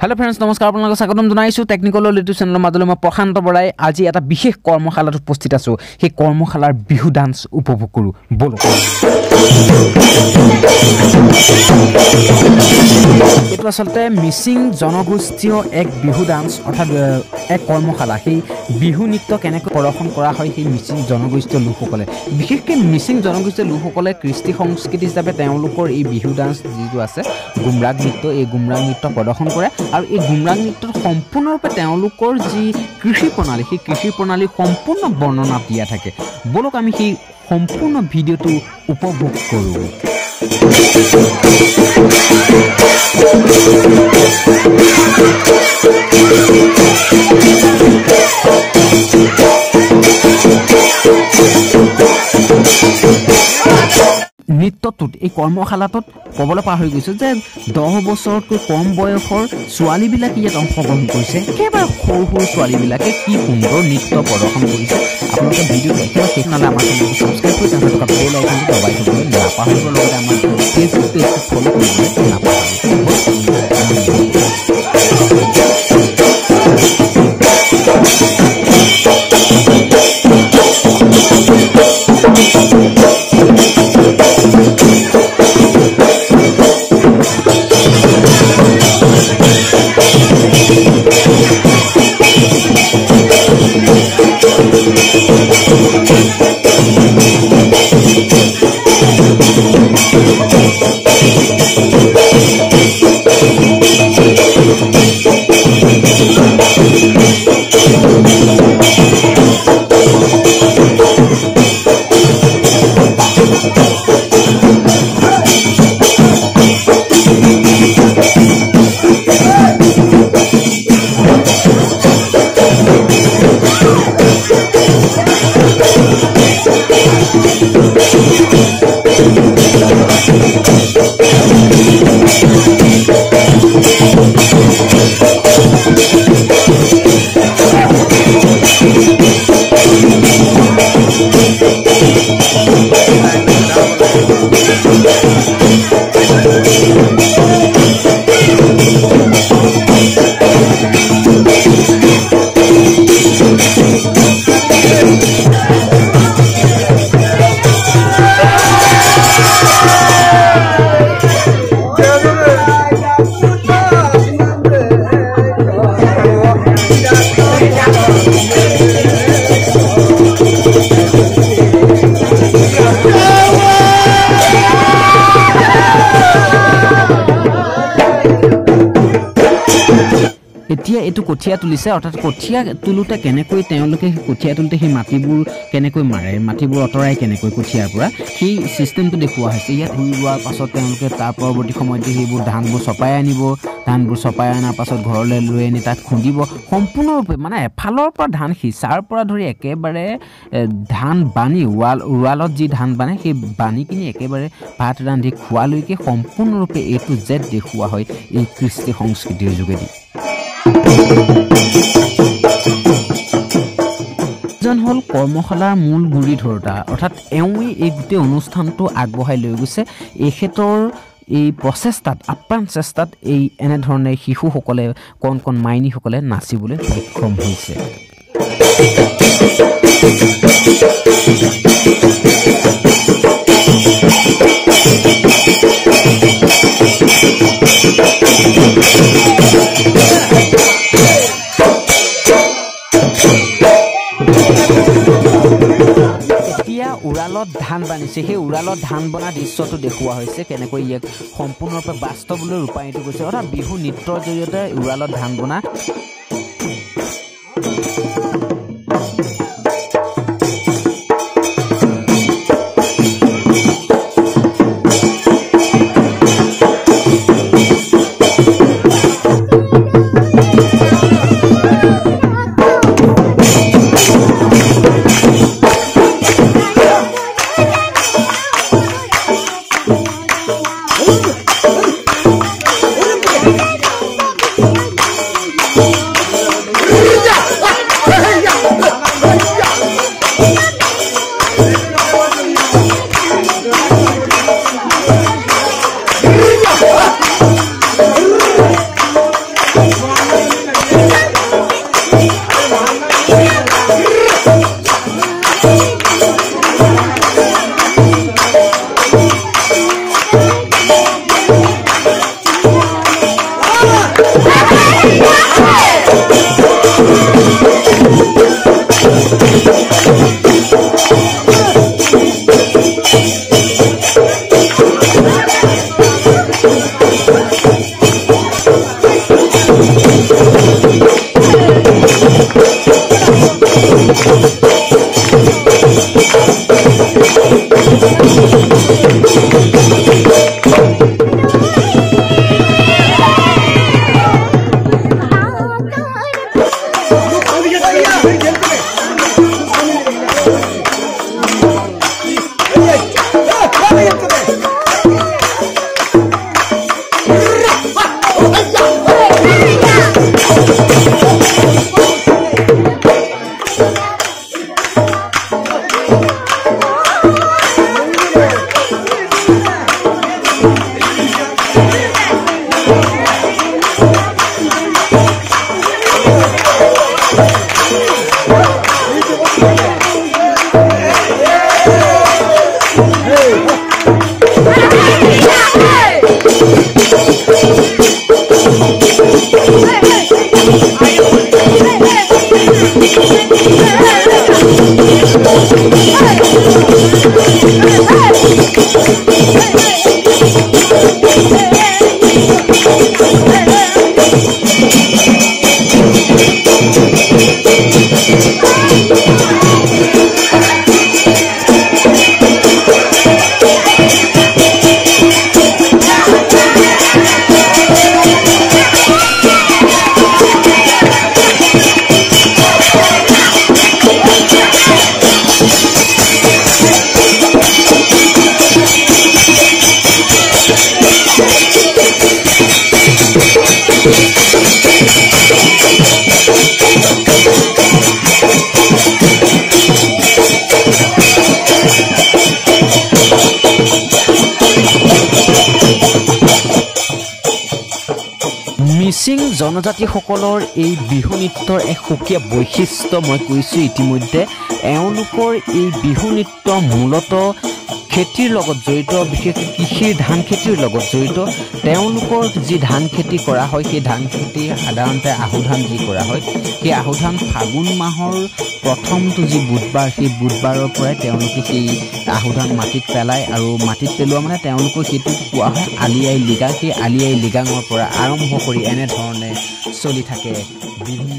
Hello friends নমস্কাৰ আপোনালোকক স্বাগতম জনাইছোঁ। টেকনিকেলৰ ইউটিউব চেনেলৰ মাজলৈ মই প্ৰশান্ত বৰাই। আজি এটা বিশেষ কৰ্মশালাত উপস্থিত আছোঁ। সেই কৰ্মশালাৰ বিহু ডান্স উপভোগ কৰোঁ। ব'লো এইটো আচলতে মিচিং জনগোষ্ঠীয় এক বিহু ডান্স। অৰ্থাৎ এক কৰ্মশালা। সেই বিহু নৃত্য কেনেকৈ প্ৰদৰ্শন কৰা হয় সেই মিচিং জনগোষ্ঠীয় লোকসকলে। বিশেষকৈ মিচিং জনগোষ্ঠীয় লোকসকলে কৃষ্টি সংস্কৃতি হিচাপে তেওঁলোকৰ এই বিহু ডান্স যিটো আছে গুমৰাগ নৃত্য এই গুমৰাগ নৃত্য প্ৰদৰ্শন কৰে আৰু এই গুমৰাগ নৃত্যত সম্পূৰ্ণৰূপে তেওঁলোকৰ যি কৃষি প্ৰণালী সেই কৃষি প্ৰণালী সম্পূৰ্ণ বৰ্ণনা দিয়া থাকে। ব'লক আমি সেই সম্পূৰ্ণ ভিডিঅ'টো উপভোগ কৰোঁ। এই কৰ্মশালাটোত ক'বলৈ পাহৰি গৈছোঁ যে দহ বছৰতকৈ কম বয়সৰ ছোৱালীবিলাক ইয়াত অংশগ্ৰহণ কৰিছে। একেবাৰে সৰু সৰু ছোৱালীবিলাকে কি সুন্দৰ নৃত্য প্ৰদৰ্শন কৰিছে। আপোনালোকে একেবাৰে শেষ নহ'লে আমাৰ চেনেলটো ছাবস্ক্ৰাইব কৰি তেওঁলোকে থকা বেল আইকনটো দবাই থবলৈ নাপাহৰিব লগতে আমাৰ ফেচবুক পেজটো ফ'ল' কৰিবলৈ নাপাহৰিব। এতিয়া এইটো কঠীয়া তুলিছে অৰ্থাৎ কঠীয়া তোলোতে কেনেকৈ তেওঁলোকে সেই কঠীয়া তোলোতে সেই মাটিবোৰ কেনেকৈ মাৰে মাটিবোৰ আঁতৰাই কেনেকৈ কঠীয়াৰ পৰা সেই ছিষ্টেমটো দেখুওৱা হৈছে। ইয়াত ভুই ৰোৱাৰ পাছত তেওঁলোকে তাৰ পৰৱৰ্তী সময়তে সেইবোৰ ধানবোৰ চপাই আনিব ধানবোৰ চপাই অনাৰ পাছত ঘৰলৈ লৈ আনি তাত খুন্দিব। সম্পূৰ্ণৰূপে মানে এফালৰ পৰা ধান সিঁচাৰ পৰা ধৰি একেবাৰে ধান বানি ৱাল উৰালত যি ধান বানে সেই বানি কিনি একেবাৰে ভাত ৰান্ধি খোৱালৈকে সম্পূৰ্ণৰূপে এ টু জেড দেখুওৱা হয় এই কৃষ্টি সংস্কৃতিৰ যোগেদি। জন হ'ল কৰ্মশালাৰ মূল গুৰি ধৰোতা। অৰ্থাৎ এওঁৱেই এই গোটেই অনুষ্ঠানটো আগবঢ়াই লৈ গৈছে। এখেতৰ এই প্ৰচেষ্টাত আপ্ৰাণ চেষ্টাত এই এনেধৰণে শিশুসকলে কণ কণ মাইনীসকলে নাচিবলৈ সক্ষম হৈছে। উৰালত ধান বানিছে সেই উৰালত ধান বনা দৃশ্যটো দেখুওৱা হৈছে। কেনেকৈ ইয়াক সম্পূৰ্ণৰূপে বাস্তৱলৈ ৰূপায়িত কৰিছে। অৰ্থাৎ বিহু নৃত্যৰ জৰিয়তে উৰালত ধান বনা Begin Hey! মিচিং জনজাতিসকলৰ এই বিহু নৃত্যৰ এক সুকীয়া বৈশিষ্ট্য মই কৈছোঁ ইতিমধ্যে। এওঁলোকৰ এই বিহু নৃত্য মূলতঃ খেতিৰ লগত জড়িত বিশেষকৈ কৃষিৰ ধান খেতিৰ লগত জড়িত তেওঁলোকৰ যি ধান খেতি কৰা হয় সেই ধান খেতি সাধাৰণতে আহু ধান যি কৰা হয় সেই আহু ধান ফাগুন মাহৰ প্ৰথমটো যি বুধবাৰ সেই বুধবাৰৰ পৰাই তেওঁলোকে সেই আহু ধান মাটিত পেলায় আৰু মাটিত পেলোৱা মানে তেওঁলোকৰ সেইটো কোৱা হয় আলি আই লিগাং সেই আলি আই লিগাঙৰ পৰা আৰম্ভ কৰি এনেধৰণে চলি থাকে বিভিন্ন